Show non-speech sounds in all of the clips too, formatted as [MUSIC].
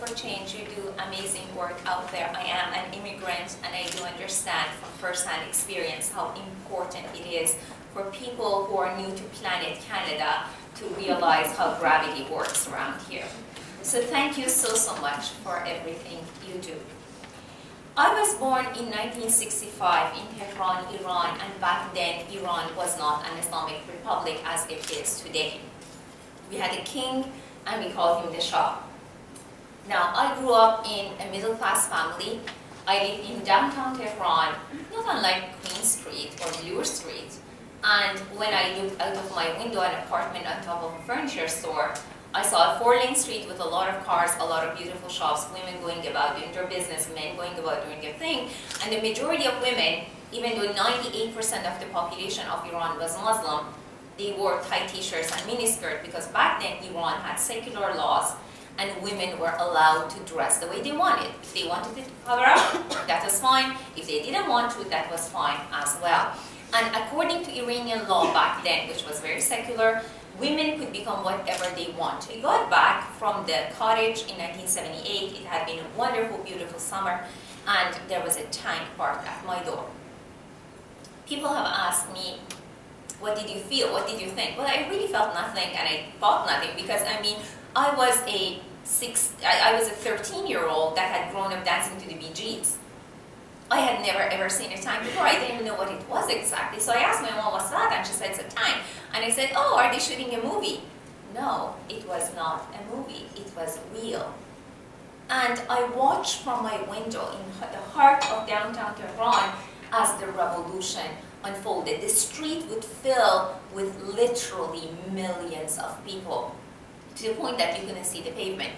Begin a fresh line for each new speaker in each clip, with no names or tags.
for Change. You do amazing work out there. I am an immigrant and I do understand from first-hand experience how important it is for people who are new to planet Canada to realize how gravity works around here. So thank you so, so much for everything you do. I was born in 1965 in Tehran, Iran, and back then Iran was not an Islamic republic as it is today. We had a king and we called him the Shah. Now, I grew up in a middle-class family. I lived in downtown Tehran, not unlike Queen Street or Bloor Street. And when I looked out of my window an apartment on top of a furniture store, I saw a four-lane street with a lot of cars, a lot of beautiful shops, women going about doing their business, men going about doing their thing. And the majority of women, even though 98% of the population of Iran was Muslim, they wore tight t-shirts and miniskirt because back then Iran had secular laws and women were allowed to dress the way they wanted. If they wanted to cover up, [COUGHS] that was fine. If they didn't want to, that was fine as well. And according to Iranian law back then, which was very secular, women could become whatever they want. We got back from the cottage in 1978. It had been a wonderful, beautiful summer, and there was a tank parked at my door. People have asked me, what did you feel? What did you think? Well, I really felt nothing, and I thought nothing, because, I mean, I was a six, I, I was a 13-year-old that had grown up dancing to the Bee Gees. I had never ever seen a time before. I didn't even know what it was exactly. So I asked my mom, what's that? And she said, it's a tank. And I said, oh, are they shooting a movie? No, it was not a movie. It was real. And I watched from my window in the heart of downtown Tehran as the revolution unfolded. The street would fill with literally millions of people to the point that you couldn't see the pavement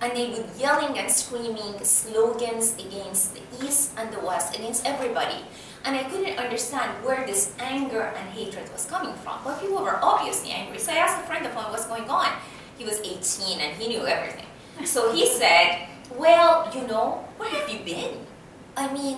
and they would yelling and screaming slogans against the East and the West, against everybody. And I couldn't understand where this anger and hatred was coming from. But people were obviously angry. So I asked a friend of mine what's going on. He was 18 and he knew everything. So he [LAUGHS] said, well, you know, where have you been? I mean,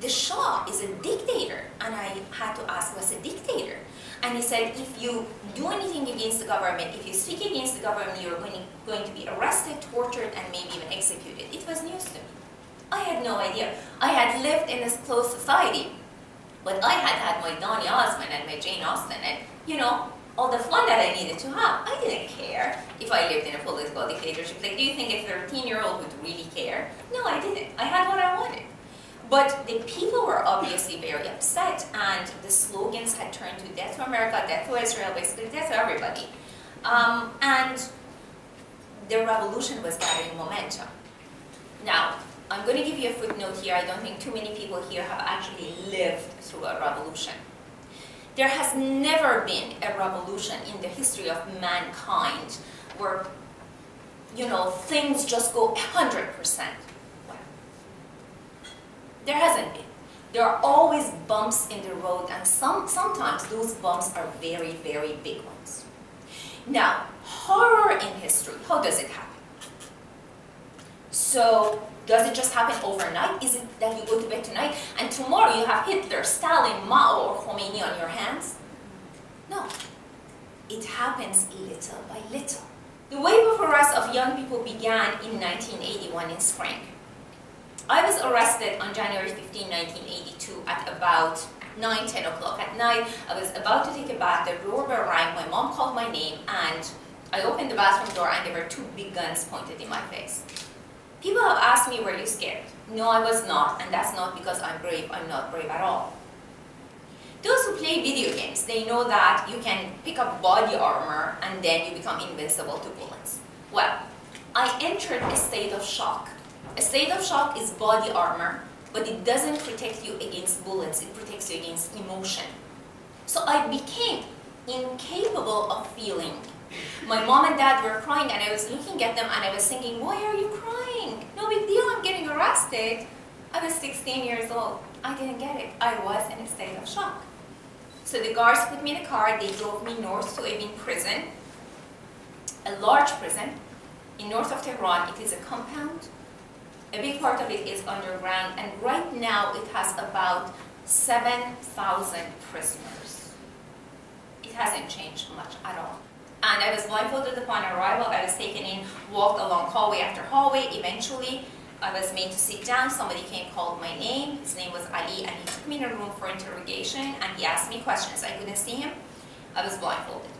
the Shah is a dictator. And I had to ask, what's a dictator? And he said, if you do anything against the government, if you speak against the government, you're going to, going to be arrested, tortured, and maybe even executed. It was news to me. I had no idea. I had lived in this closed society, but I had had my Donny Osmond and my Jane Austen and, you know, all the fun that I needed to have. I didn't care if I lived in a political dictatorship. Like, do you think a 13-year-old would really care? No, I didn't. I had what I wanted. But the people were obviously very upset, and the slogans had turned to death to America, death to Israel, basically death to everybody. Um, and the revolution was gathering momentum. Now, I'm going to give you a footnote here. I don't think too many people here have actually lived through a revolution. There has never been a revolution in the history of mankind where, you know, things just go 100%. There hasn't been. There are always bumps in the road and some, sometimes those bumps are very, very big ones. Now, horror in history, how does it happen? So, does it just happen overnight? Is it that you go to bed tonight and tomorrow you have Hitler, Stalin, Mao, or Khomeini on your hands? No. It happens little by little. The wave of arrest of young people began in 1981 in spring. I was arrested on January 15, 1982 at about 9, 10 o'clock at night. I was about to take a bath, the doorbell rang, my mom called my name, and I opened the bathroom door and there were two big guns pointed in my face. People have asked me, were you scared? No, I was not, and that's not because I'm brave, I'm not brave at all. Those who play video games, they know that you can pick up body armor and then you become invincible to bullets. Well, I entered a state of shock a state of shock is body armor, but it doesn't protect you against bullets, it protects you against emotion. So I became incapable of feeling. My mom and dad were crying and I was looking at them and I was thinking, why are you crying? No big deal, I'm getting arrested. I was 16 years old. I didn't get it. I was in a state of shock. So the guards put me in a car, they drove me north to Evin prison, a large prison in north of Tehran. It is a compound a big part of it is underground, and right now it has about 7,000 prisoners. It hasn't changed much at all. And I was blindfolded upon arrival. I was taken in, walked along hallway after hallway. Eventually, I was made to sit down. Somebody came, called my name. His name was Ali, and he took me in a room for interrogation, and he asked me questions. I couldn't see him. I was blindfolded.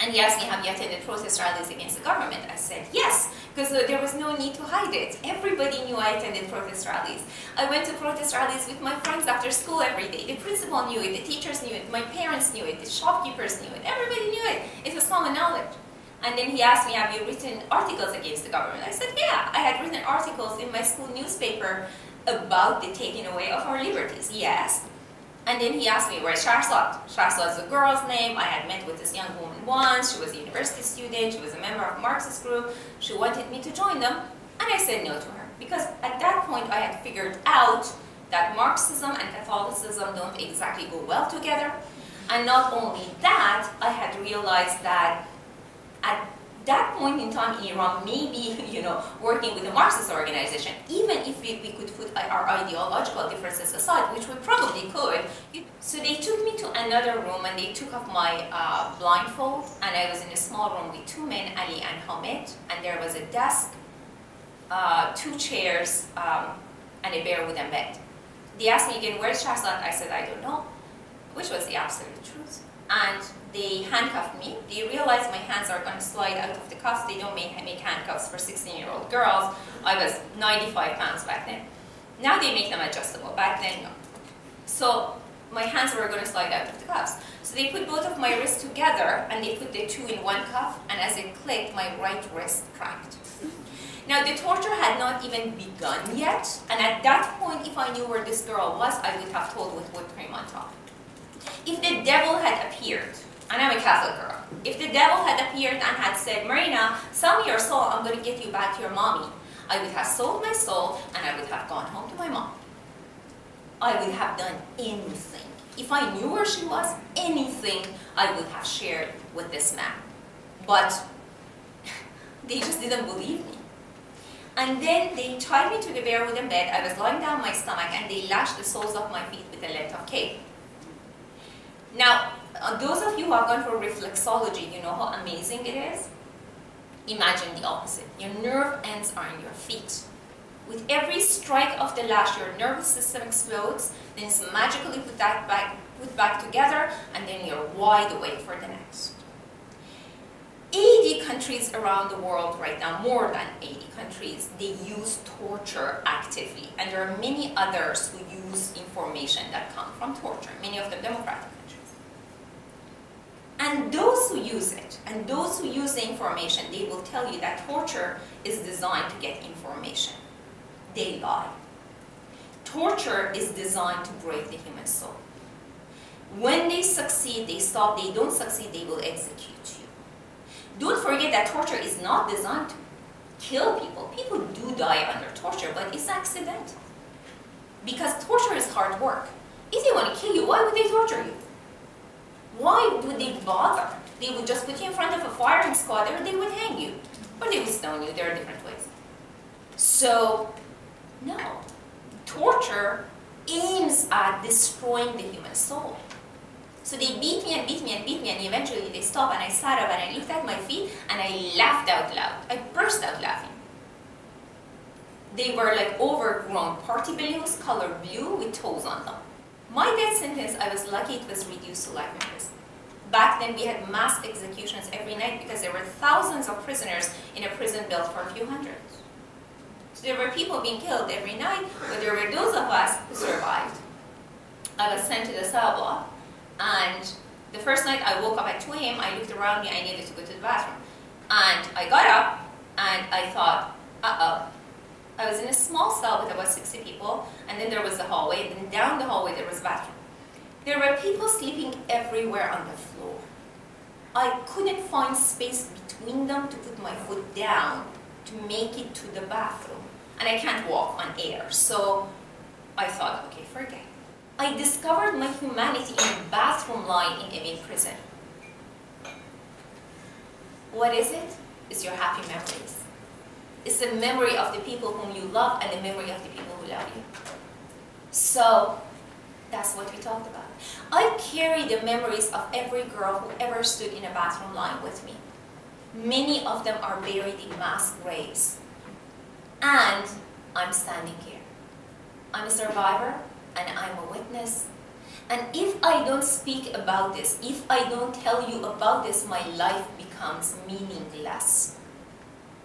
And he asked me, have you attended protest rallies against the government? I said, yes, because uh, there was no need to hide it. Everybody knew I attended protest rallies. I went to protest rallies with my friends after school every day. The principal knew it, the teachers knew it, my parents knew it, the shopkeepers knew it, everybody knew it. It was common knowledge. And then he asked me, have you written articles against the government? I said, yeah, I had written articles in my school newspaper about the taking away of our liberties. Yes, and then he asked me, where's Shahrzad? Shahrzad is a girl's name. I had met with this young woman once. She was a university student. She was a member of Marxist group. She wanted me to join them. And I said no to her. Because at that point, I had figured out that Marxism and Catholicism don't exactly go well together. And not only that, I had realized that at that point in time, in Iran maybe, [LAUGHS] you know, working with a Marxist organization, even if we, we could put our ideological differences aside, which we probably could. So they took me to another room and they took off my uh, blindfold, and I was in a small room with two men, Ali and Hamid, and there was a desk, uh, two chairs, um, and a bare wooden bed. They asked me again, where's Shahrzad? I said, I don't know, which was the absolute truth. And they handcuffed me. They realized my hands are going to slide out of the cuffs. They don't make, make handcuffs for 16-year-old girls. I was 95 pounds back then. Now they make them adjustable. Back then, no. So my hands were going to slide out of the cuffs. So they put both of my wrists together and they put the two in one cuff and as it clicked, my right wrist cracked. Now the torture had not even begun yet and at that point, if I knew where this girl was, I would have told with whipped cream on top. If the devil had appeared and I'm a Catholic girl. If the devil had appeared and had said, Marina, sell me your soul, I'm going to get you back to your mommy, I would have sold my soul and I would have gone home to my mom. I would have done anything. If I knew where she was, anything I would have shared with this man. But [LAUGHS] they just didn't believe me. And then they tied me to the bare wooden bed. I was lying down my stomach and they lashed the soles of my feet with a length of cape. Now, uh, those of you who have gone for reflexology, you know how amazing it is? Imagine the opposite. Your nerve ends are in your feet. With every strike of the lash, your nervous system explodes, then it's magically put, that back, put back together, and then you're wide awake for the next. 80 countries around the world right now, more than 80 countries, they use torture actively. And there are many others who use information that come from torture, many of them democratic. Countries. And those who use it, and those who use the information, they will tell you that torture is designed to get information. They lie. Torture is designed to break the human soul. When they succeed, they stop. They don't succeed, they will execute you. Don't forget that torture is not designed to kill people. People do die under torture, but it's accidental. Because torture is hard work. If they want to kill you, why would they torture you? Why would they bother? They would just put you in front of a firing squad or they would hang you. Or they would stone you. There are different ways. So, no. Torture aims at destroying the human soul. So they beat me and beat me and beat me and eventually they stopped and I sat up and I looked at my feet and I laughed out loud. I burst out laughing. They were like overgrown party balloons, color blue with toes on them. My death sentence, I was lucky it was reduced to life in. Back then we had mass executions every night because there were thousands of prisoners in a prison built for a few hundred. So there were people being killed every night, but there were those of us who survived. I was sent to the cell block, and the first night I woke up at 2 a.m., I looked around me, I needed to go to the bathroom. And I got up, and I thought, uh-oh, I was in a small cell with about 60 people, and then there was the hallway, and down the hallway there was a bathroom. There were people sleeping everywhere on the floor. I couldn't find space between them to put my foot down to make it to the bathroom. And I can't walk on air, so I thought, okay, forget. I discovered my humanity in a bathroom line in a prison. What is it? It's your happy memories. It's the memory of the people whom you love and the memory of the people who love you. So that's what we talked about. I carry the memories of every girl who ever stood in a bathroom line with me. Many of them are buried in mass graves. And I'm standing here. I'm a survivor and I'm a witness. And if I don't speak about this, if I don't tell you about this, my life becomes meaningless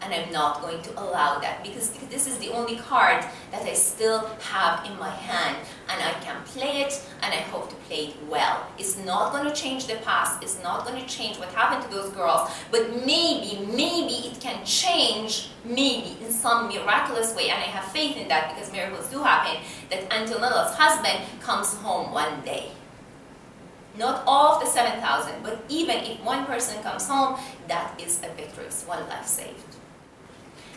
and I'm not going to allow that because this is the only card that I still have in my hand and I can play it and I hope to play it well. It's not going to change the past, it's not going to change what happened to those girls, but maybe, maybe it can change, maybe in some miraculous way, and I have faith in that because miracles do happen, that Antonella's husband comes home one day. Not all of the 7,000, but even if one person comes home, that is a victory. It's one life saved.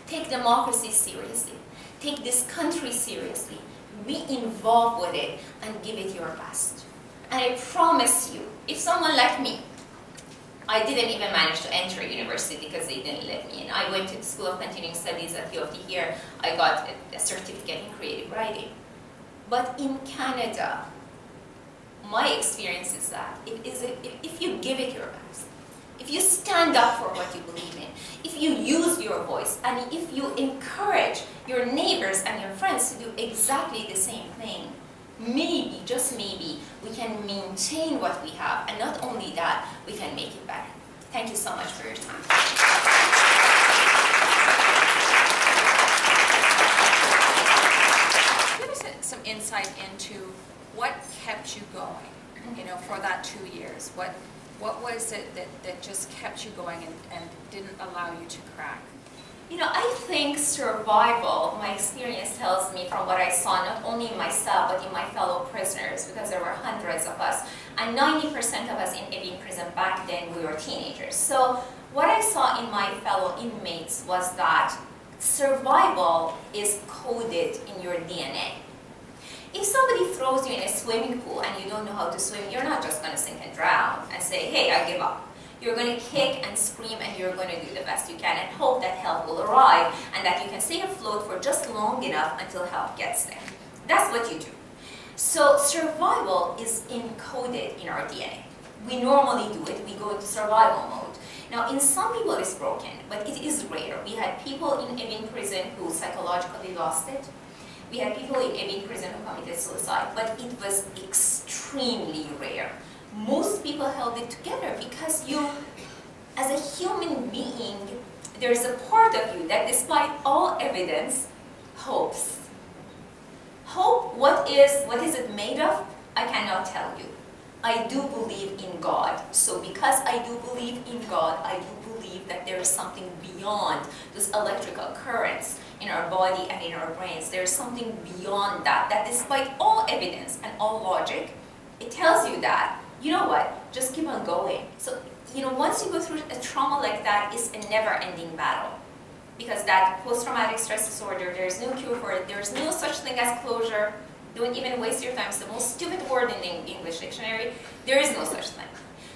Take democracy seriously. Take this country seriously. Be involved with it and give it your best. And I promise you, if someone like me, I didn't even manage to enter university because they didn't let me in. I went to the School of Continuing Studies at U here. I got a, a certificate in creative writing. But in Canada, my experience is that it is a, if you give it your best, if you stand up for what you believe in, if you use your voice, and if you encourage your neighbors and your friends to do exactly the same thing, maybe, just maybe, we can maintain what we have, and not only that, we can make it better. Thank you so much for your time.
Give us some insight into what kept you going, you know, for that two years. What what was it that, that just kept you going and, and didn't allow you to crack?
You know, I think survival, my experience tells me from what I saw, not only in myself, but in my fellow prisoners, because there were hundreds of us, and 90% of us in Evin prison back then, we were teenagers. So what I saw in my fellow inmates was that survival is coded in your DNA. If somebody throws you in a swimming pool and you don't know how to swim, you're not just going to sink and drown and say, hey, I give up. You're going to kick and scream and you're going to do the best you can and hope that help will arrive and that you can stay afloat for just long enough until help gets there. That's what you do. So survival is encoded in our DNA. We normally do it. We go into survival mode. Now, in some people it's broken, but it is rare. We had people in Evin prison who psychologically lost it. We had people in Evin prison who committed suicide, but it was extremely rare. Most people held it together because you, as a human being, there's a part of you that despite all evidence, hopes. Hope, what is, what is it made of? I cannot tell you. I do believe in God. So because I do believe in God, I do believe that there is something beyond those electrical currents in our body and in our brains. There's something beyond that, that despite all evidence and all logic, it tells you that, you know what, just keep on going. So, you know, once you go through a trauma like that, it's a never-ending battle. Because that post-traumatic stress disorder, there's no cure for it. There's no such thing as closure. Don't even waste your time. It's the most stupid word in the English dictionary. There is no such thing.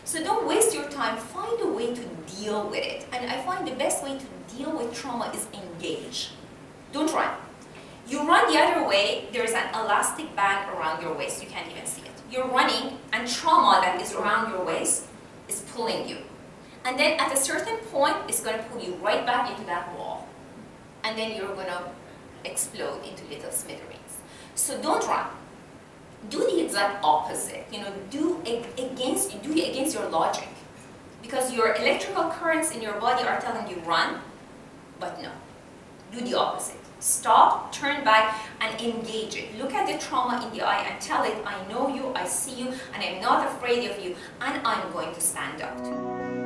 So don't waste your time. Find a way to deal with it. And I find the best way to deal with trauma is engage. Don't run. You run the other way, there's an elastic band around your waist. You can't even see it. You're running, and trauma that is around your waist is pulling you. And then at a certain point, it's going to pull you right back into that wall. And then you're going to explode into little smithereens. So don't run. Do the exact opposite. You know, do against do against your logic, because your electrical currents in your body are telling you run, but no. Do the opposite. Stop, turn back, and engage it. Look at the trauma in the eye and tell it, I know you, I see you, and I'm not afraid of you, and I'm going to stand up.